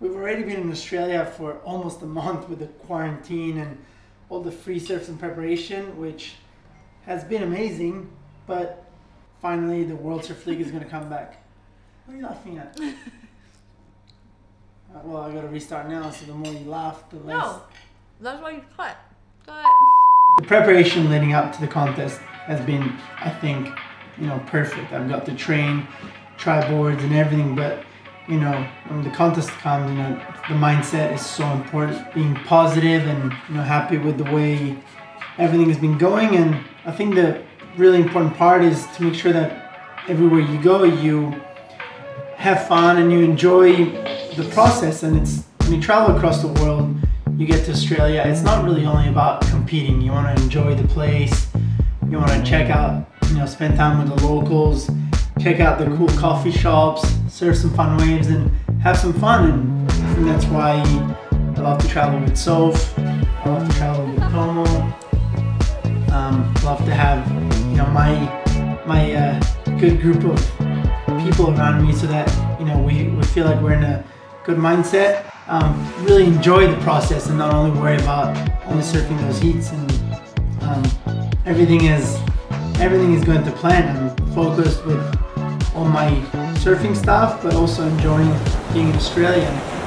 We've already been in Australia for almost a month with the quarantine and all the free surfs and preparation, which has been amazing. But finally, the World Surf League is going to come back. What are you laughing at? uh, well, I got to restart now, so the more you laugh, the less. No, that's why you cut. Cut. The preparation leading up to the contest has been, I think, you know, perfect. I've got to train, try boards and everything, but you know, when the contest comes, you know, the mindset is so important. Being positive and you know, happy with the way everything has been going. And I think the really important part is to make sure that everywhere you go, you have fun and you enjoy the process. And it's when you travel across the world, you get to Australia. It's not really only about competing. You want to enjoy the place. You want to check out, you know, spend time with the locals check out the cool coffee shops, surf some fun waves, and have some fun. And I think that's why I love to travel with Soph. I love to travel with Tomo. Um, love to have you know my my uh, good group of people around me, so that you know we, we feel like we're in a good mindset. Um, really enjoy the process and not only worry about only surfing those heats and um, everything is everything is going to plan. I'm focused with all my surfing stuff, but also enjoying being in Australia.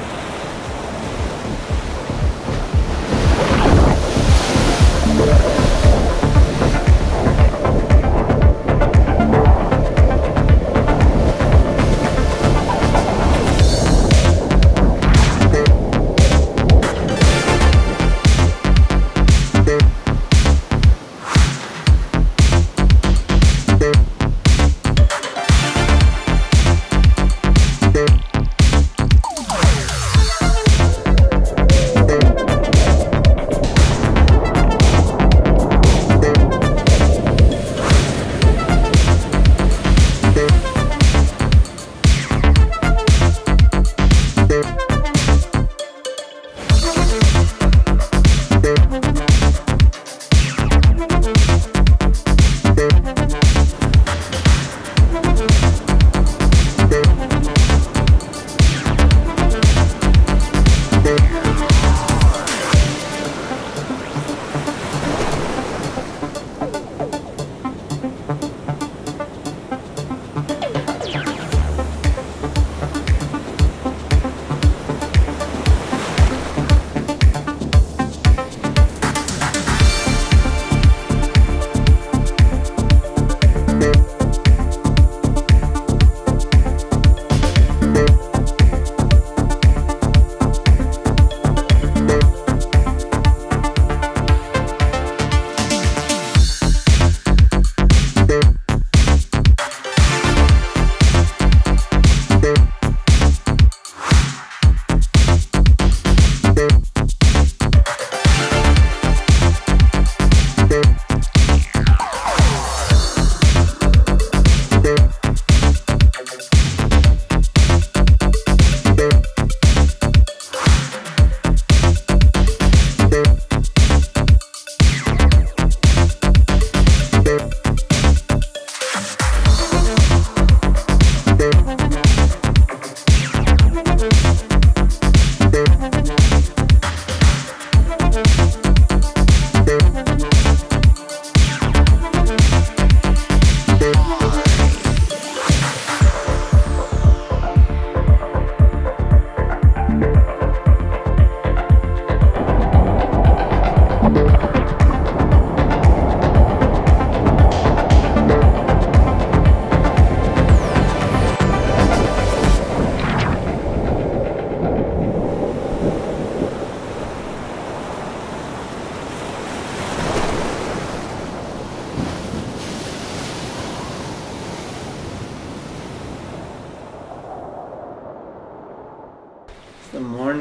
The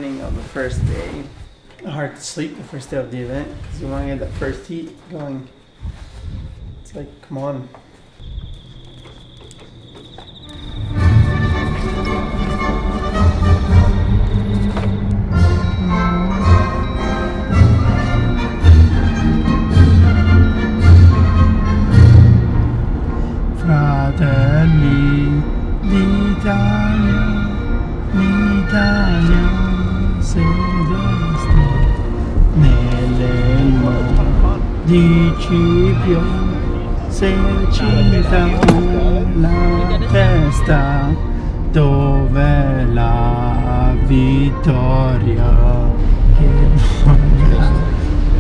morning of the first day. Hard to sleep the first day of the event because you want to get that first heat going. It's like, come on. Dici più se cinta la testa dove la vittoria che vola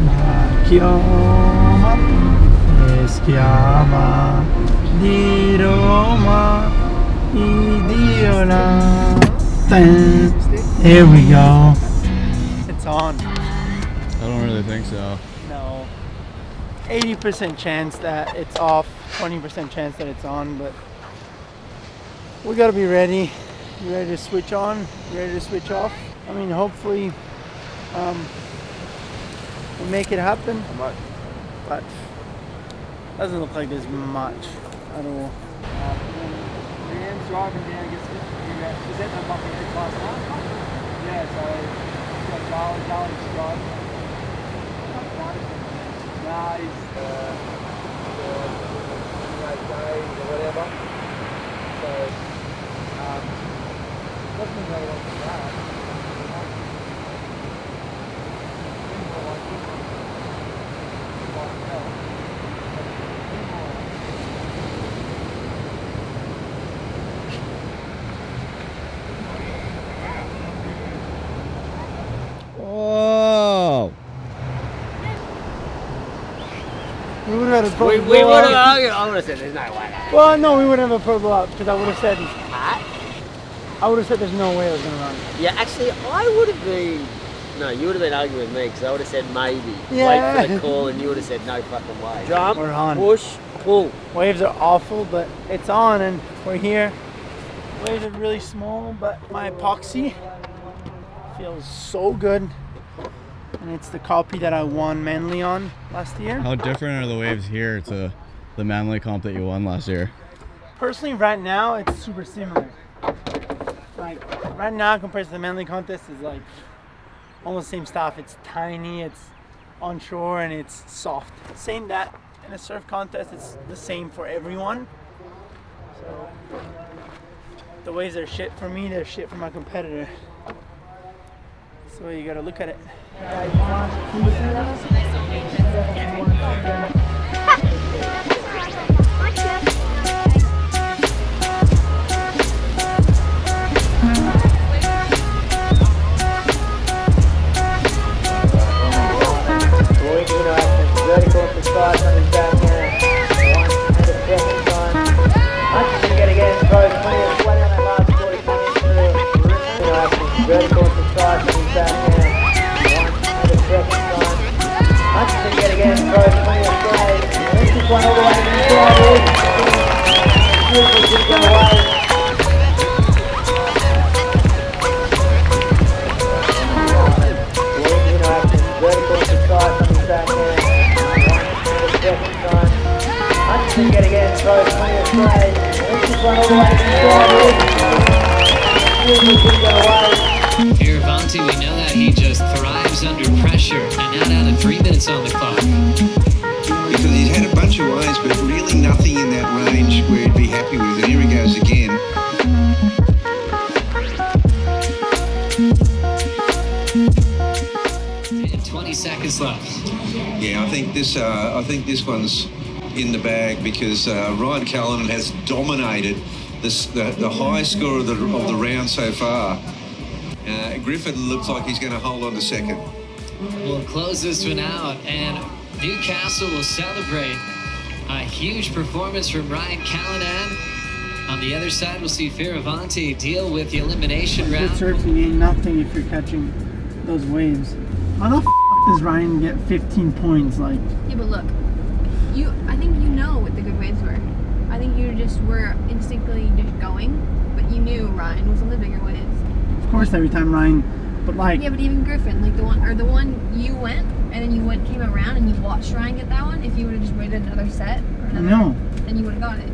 la chioma e schiava di Roma Idiola. Here we go. It's on. I don't really think so. No 80% chance that it's off 20% chance that it's on but we gotta be ready. You ready to switch on? You ready to switch off? I mean, hopefully, um, we make it happen. But doesn't look like there's much at all. Uh, driving down, gets it. Is that the bucket head last night? Yeah, so got Charlie, Charlie's driving. He's uh, uh, days or whatever. So, um, doesn't mean want to start. Whoa! We would have had a We, pro we blow would have I would have said there's no way. Well, no, we wouldn't have a pro blowout because I would have said Huh? I would have said there's no way I was gonna run. Yeah, actually, I would have been. No, you would have been arguing with me because I would have said maybe. Yeah. Wait for the call, and you would have said no fucking way. Jump, We're on. push, pull. Waves are awful, but it's on and we're here. Waves are really small, but my epoxy feels so good. And it's the copy that I won Manly on last year. How different are the waves here to the Manly comp that you won last year? Personally, right now, it's super similar. Like, right now, compared to the Manly contest, is like almost the same stuff. It's tiny, it's onshore, and it's soft. Saying that in a surf contest, it's the same for everyone. So, the waves are shit for me, they're shit for my competitor. So you gotta look at it. Where happy with. And here he goes again. And 20 seconds left. Yeah, I think this. Uh, I think this one's in the bag because uh, Ryan Callinan has dominated this, the, the high score of the of the round so far. Uh, Griffin looks like he's going to hold on to second. We'll close this one out, and Newcastle will celebrate a huge performance from Ryan Callinan. On the other side, we'll see Fioravanti deal with the elimination Good round. surfing ain't nothing if you're catching those waves. How the f does Ryan get 15 points? Like, Yeah, but look, you. I think you know what the good waves were. I think you just were instinctively just going, but you knew Ryan was on the bigger waves. of course, every time Ryan, but like, Yeah, but even Griffin, like the one or the one you went and then you went came around and you watched Ryan get that one. If you would have just waited another set or another, know, then you would have got it.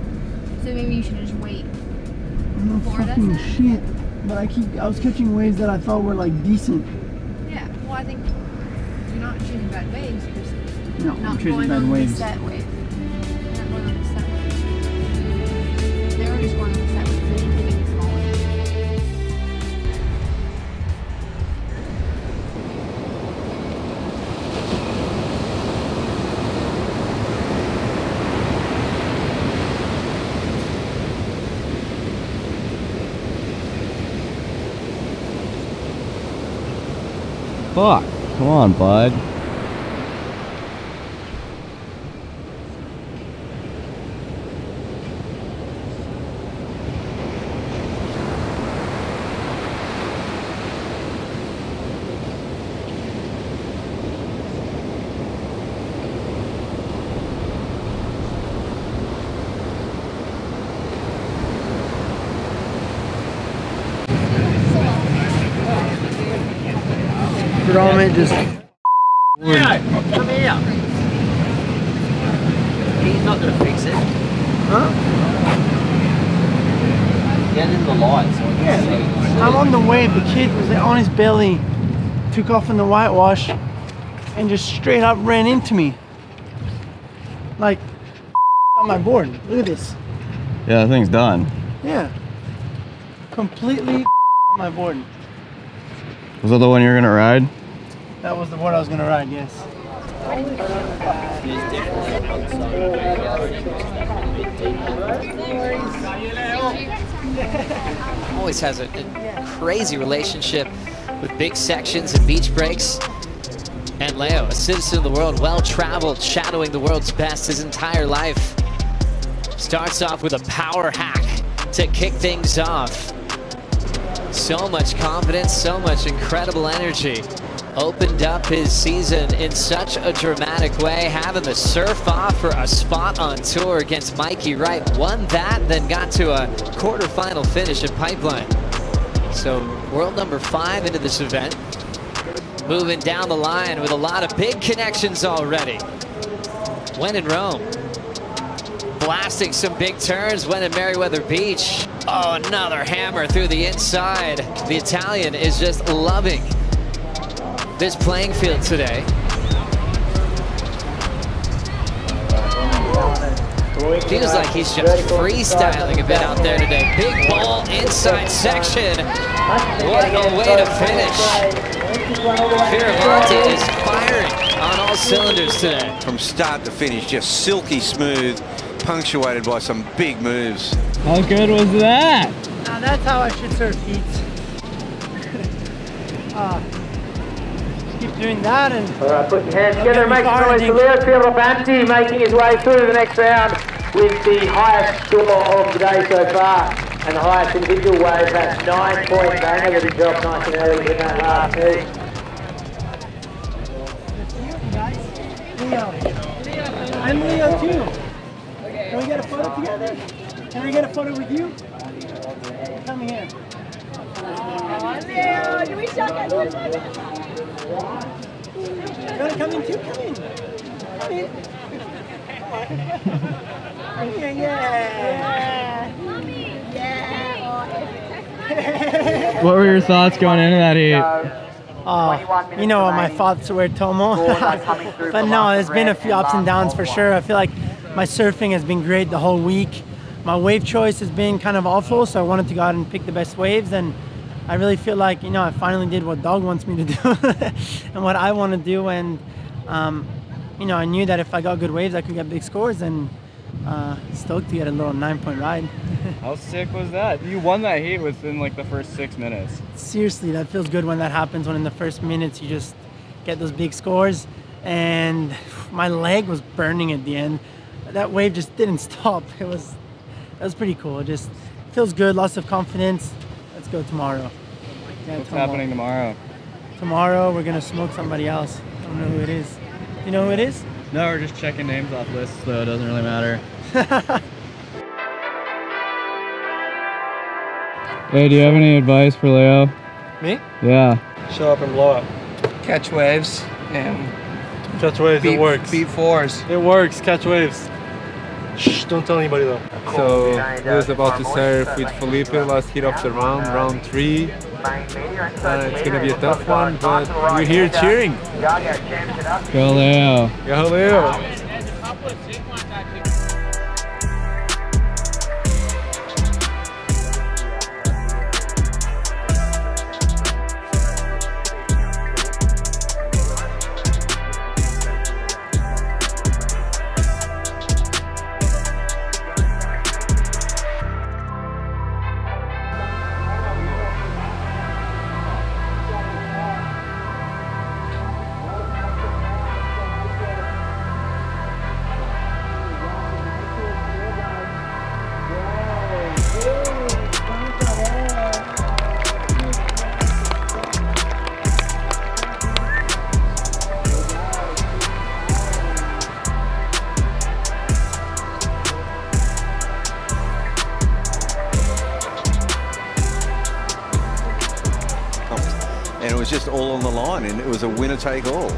So maybe you should just wait. I'm Before fucking shit. But I keep, I was catching waves that I thought were like decent. Yeah. Well, I think you're not choosing bad waves. You're just No, I'm not choosing going bad on waves. the set wave. Fuck. Come on, bud. Grommet just Come here. He's not going to fix it. Huh? Get in the light so I can see. I'm on the wave. The kid was on his belly, took off in the whitewash, and just straight up ran into me. Like on my board. Look at this. Yeah, the thing's done. Yeah. Completely on my board. Was that the one you're gonna ride? That was the board I was gonna ride. Yes. always has a, a crazy relationship with big sections and beach breaks. And Leo, a citizen of the world, well-traveled, shadowing the world's best his entire life. Starts off with a power hack to kick things off. So much confidence, so much incredible energy. Opened up his season in such a dramatic way, having the surf off for a spot on tour against Mikey Wright. Won that, then got to a quarterfinal finish at Pipeline. So world number five into this event. Moving down the line with a lot of big connections already. When in Rome. Blasting some big turns when in Merewether Beach. Oh, another hammer through the inside. The Italian is just loving this playing field today. Feels like he's just freestyling a bit out there today. Big ball inside section. What a way to finish. Fioravanti is firing on all cylinders today. From start to finish, just silky smooth, punctuated by some big moves. How good was that? Now that's how I should serve heat. uh, just keep doing that and All right, put your hands together and make some noise farting. for Leo Fioravanti making his way through the next round with the highest score of the day so far and the highest individual wave. That's nine points. I know that he dropped nice and early in that last move. Leo. I'm Leo too. Can we get a photo together? Can I get a photo with you? Come here. Oh, Leo, do we shot that You wanna come in too? Come in. Come in. yeah, yeah. What were your thoughts going into that heat? Oh, you know what my thoughts were, Tomo. but no, there's been a few ups and downs for sure. I feel like my surfing has been great the whole week. My wave choice has been kind of awful, so I wanted to go out and pick the best waves. And I really feel like, you know, I finally did what Dog wants me to do and what I want to do. And, um, you know, I knew that if I got good waves, I could get big scores. And uh, stoked to get a little nine point ride. How sick was that? You won that heat within like the first six minutes. seriously, that feels good when that happens. When in the first minutes you just get those big scores, and my leg was burning at the end. That wave just didn't stop. It was, that was pretty cool. It just feels good. Lots of confidence. Let's go tomorrow. Yeah, What's tomorrow. happening tomorrow? Tomorrow we're gonna smoke somebody else. I don't know who it is. You know who it is? No, we're just checking names off lists, so it doesn't really matter. Hey, do you have any advice for Leo? Me? Yeah. Show up and blow up. catch waves and Catch waves, beat, it works. beat fours. It works, catch waves. Shh, don't tell anybody though. So we was about to serve with Filipe last hit of the round, round three. Uh, it's gonna be a tough one, but we're here cheering. Go Leo. Go Leo! Just all on the line, and it was a winner take all.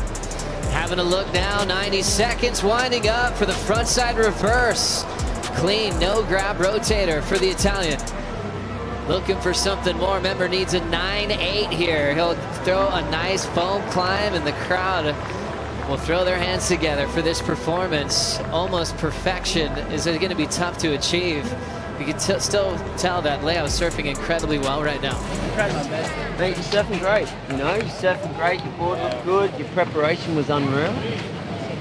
Having a look now, 90 seconds winding up for the frontside reverse. Clean, no grab rotator for the Italian. Looking for something more. Member needs a 9-8 here. He'll throw a nice foam climb and the crowd will throw their hands together for this performance. Almost perfection. Is it going to be tough to achieve? You can still tell that Leo is surfing incredibly well right now. Incredible. Mate, you're surfing great. You know, you're surfing great. Your board looked good. Your preparation was unreal.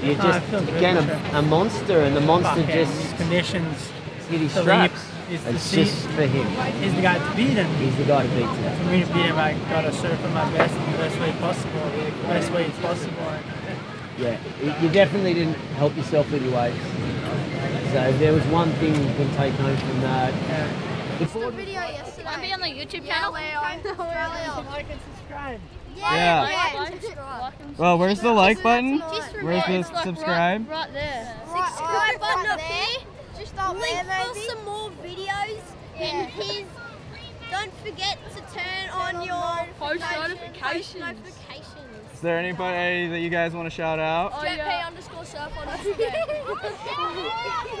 You're Oh, I just feel good, again a, a monster, and the monster Fuck, just these conditions. hit his the straps. leap is the It's just for him. He's the guy to beat him. He's the guy to beat him. For me to beat him, I gotta surf at my best in the best way possible, the best way it's possible. Yeah, you- you definitely didn't help yourself with your waves. So if there was one thing you can take home from that, the board video yesterday. Wanna be on the YouTube yeah, channel? Leo. Australia. Like and subscribe. Yeah, Yeah. like and subscribe. Well, where's the like button? Just Where's the remember, subscribe? Right there. subscribe button up there. Just up Link there, for maybe. some more videos and his. Don't forget to turn on your Post post notifications. notifications. Is there anybody that you guys want to shout out? Oh, yeah. P underscore surf on Instagram.